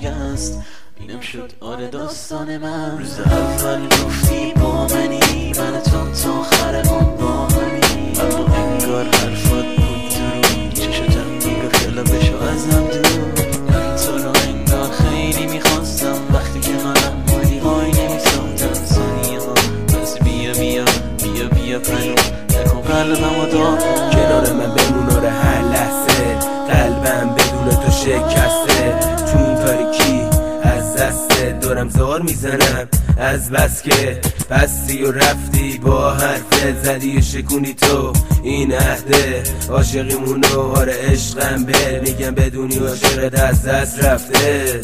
هست اینم شد. آره داستان من. روز اول گفتی با منی. من تو تا آخر اون با منی. اما انگار حرفات بود درو چشتم می‌گفت یلا بشو ازم دور. من تو رو انگار خیلی می‌خواستم. وقتی که منم بودی وای نمیساختم ثانیه ها بس بیا بیا. بیا بیا پنو نکن قلبم و دار کنار من بمون آره هر لحظه. قلبم بدون تو شکسته دارم زار می‌زنم. از بس که بستی و رفتی با حرف زدی و شکونی تو این عهده. عاشقیمونو آره عشقم به میگم بدونی عاشقت از دست رفته.